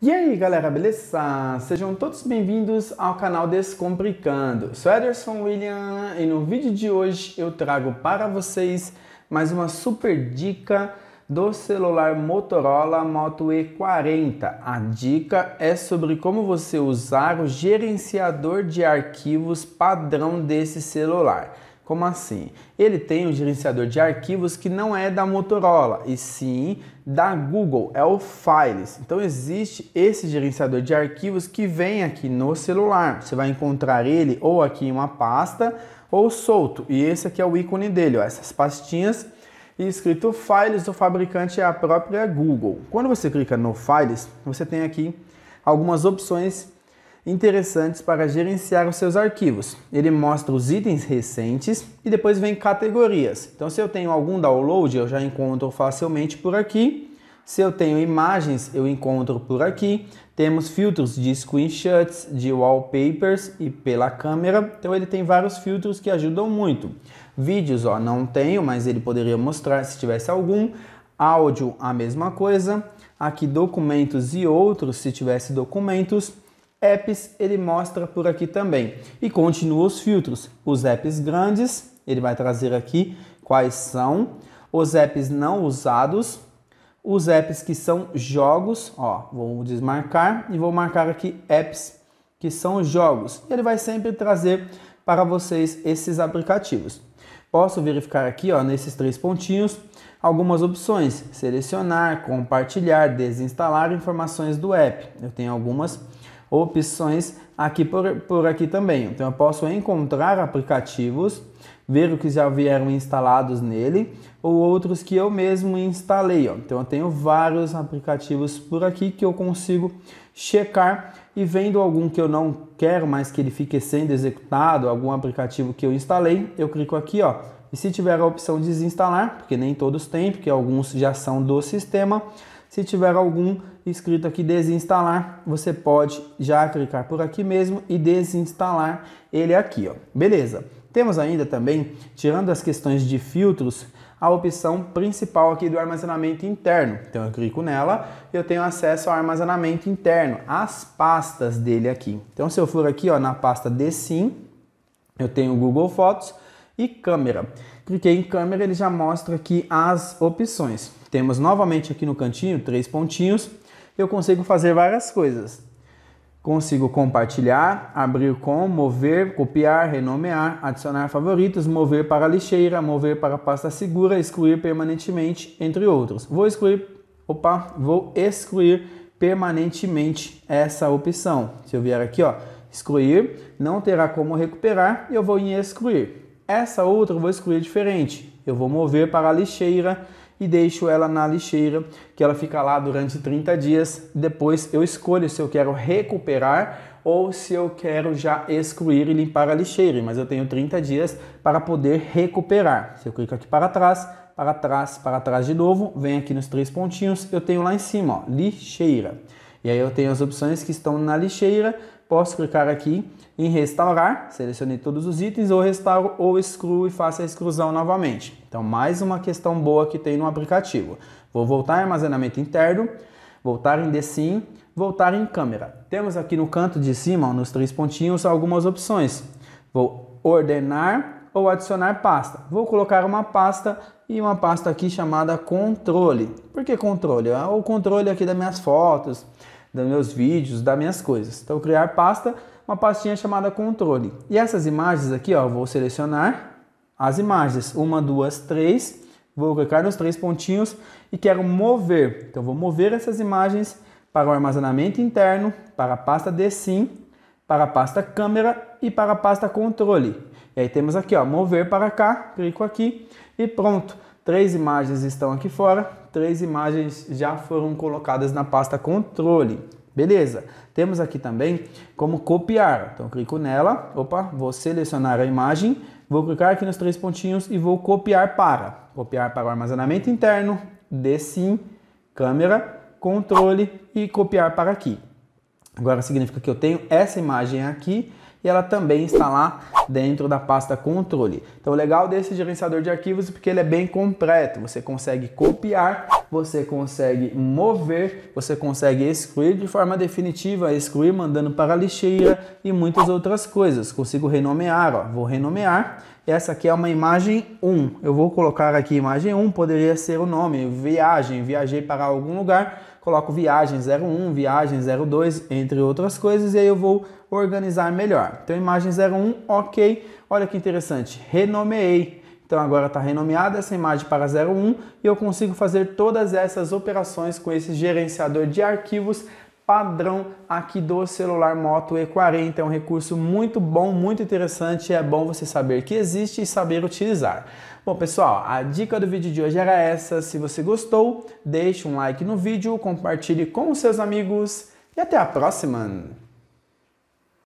E aí galera, beleza? Sejam todos bem-vindos ao canal Descomplicando. Sou Ederson William e no vídeo de hoje eu trago para vocês mais uma super dica do celular Motorola Moto E40. A dica é sobre como você usar o gerenciador de arquivos padrão desse celular. Como assim? Ele tem um gerenciador de arquivos que não é da Motorola, e sim da Google, é o Files. Então existe esse gerenciador de arquivos que vem aqui no celular. Você vai encontrar ele ou aqui em uma pasta ou solto. E esse aqui é o ícone dele, ó, essas pastinhas e escrito Files, o fabricante é a própria Google. Quando você clica no Files, você tem aqui algumas opções interessantes para gerenciar os seus arquivos. Ele mostra os itens recentes e depois vem categorias. Então, se eu tenho algum download, eu já encontro facilmente por aqui. Se eu tenho imagens, eu encontro por aqui. Temos filtros de screenshots, de wallpapers e pela câmera. Então ele tem vários filtros que ajudam muito. Vídeos, ó, não tenho, mas ele poderia mostrar se tivesse algum. Áudio, a mesma coisa. Aqui documentos e outros, se tivesse documentos. Apps ele mostra por aqui também. E continua os filtros. Os apps grandes, ele vai trazer aqui quais são. Os apps não usados. Os apps que são jogos, ó, vou desmarcar e vou marcar aqui apps que são jogos. Ele vai sempre trazer para vocês esses aplicativos. Posso verificar aqui, ó, nesses três pontinhos, algumas opções: selecionar, compartilhar, desinstalar informações do app. Eu tenho algumas opções aqui por, por aqui também. Então eu posso encontrar aplicativos, ver o que já vieram instalados nele ou outros que eu mesmo instalei. Ó. Então eu tenho vários aplicativos por aqui que eu consigo checar e vendo algum que eu não quero mais que ele fique sendo executado, algum aplicativo que eu instalei, eu clico aqui, ó. E se tiver a opção de desinstalar, porque nem todos têm, porque alguns já são do sistema, se tiver algum escrito aqui desinstalar, você pode já clicar por aqui mesmo e desinstalar ele aqui, ó. Beleza. Temos ainda também, tirando as questões de filtros, a opção principal aqui do armazenamento interno. Então eu clico nela e eu tenho acesso ao armazenamento interno, as pastas dele aqui. Então se eu for aqui ó, na pasta de sim, eu tenho Google Fotos e câmera. Cliquei em câmera, ele já mostra aqui as opções. Temos novamente aqui no cantinho três pontinhos. Eu consigo fazer várias coisas. Consigo compartilhar, abrir com, mover, copiar, renomear, adicionar favoritos, mover para a lixeira, mover para a pasta segura, excluir permanentemente, entre outros. Vou excluir, opa, vou excluir permanentemente essa opção. Se eu vier aqui, ó, excluir, não terá como recuperar, eu vou em excluir. Essa outra eu vou excluir diferente. Eu vou mover para a lixeira e deixo ela na lixeira, que ela fica lá durante 30 dias. Depois eu escolho se eu quero recuperar ou se eu quero já excluir e limpar a lixeira, mas eu tenho 30 dias para poder recuperar. Se eu clico aqui para trás, para trás, para trás de novo, vem aqui nos três pontinhos, eu tenho lá em cima, ó, lixeira. E aí eu tenho as opções que estão na lixeira, posso clicar aqui em restaurar, selecionei todos os itens, ou restauro ou excluo e faço a exclusão novamente. Então, mais uma questão boa que tem no aplicativo. Vou voltar em armazenamento interno, voltar em DSIM, voltar em câmera. Temos aqui no canto de cima, nos três pontinhos, algumas opções. Vou ordenar ou adicionar pasta. Vou colocar uma pasta e uma pasta aqui chamada controle. Por que controle? É o controle aqui das minhas fotos, dos meus vídeos, das minhas coisas. Então, criar pasta, uma pastinha chamada controle. E essas imagens aqui, ó, vou selecionar as imagens, uma, duas, três. Vou clicar nos três pontinhos e quero mover. Então, vou mover essas imagens para o armazenamento interno, para a pasta DSIM, para a pasta câmera e para a pasta controle. E aí temos aqui, ó, mover para cá, clico aqui e pronto. Três imagens estão aqui fora, três imagens já foram colocadas na pasta controle. Beleza. Temos aqui também como copiar. Então clico nela, opa, vou selecionar a imagem, vou clicar aqui nos três pontinhos e vou copiar para. Copiar para o armazenamento interno, sim, câmera, controle e copiar para aqui. Agora significa que eu tenho essa imagem aqui e ela também está lá dentro da pasta controle. Então o legal desse gerenciador de arquivos é porque ele é bem completo. Você consegue copiar, você consegue mover, você consegue excluir de forma definitiva, excluir mandando para a lixeira e muitas outras coisas. Consigo renomear, ó. vou renomear. Essa aqui é uma imagem 1. Eu vou colocar aqui imagem 1, poderia ser o nome, viagem, viajei para algum lugar coloco viagem 01, viagem 02, entre outras coisas, e aí eu vou organizar melhor. Então, imagem 01, ok. Olha que interessante, renomeei. Então agora está renomeada essa imagem para 01 e eu consigo fazer todas essas operações com esse gerenciador de arquivos padrão aqui do celular Moto E40. É um recurso muito bom, muito interessante. É bom você saber que existe e saber utilizar. Bom, pessoal, a dica do vídeo de hoje era essa. Se você gostou, deixe um like no vídeo, compartilhe com os seus amigos e até a próxima!